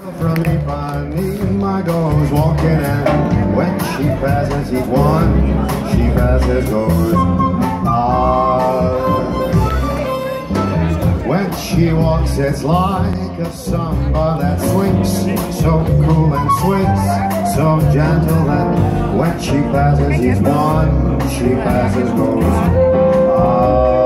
From Ipanema goes walking and when she passes he one, she passes goes ah. When she walks it's like a samba that swings so cool and swings so gentle that when she passes he's one, she passes goes ah.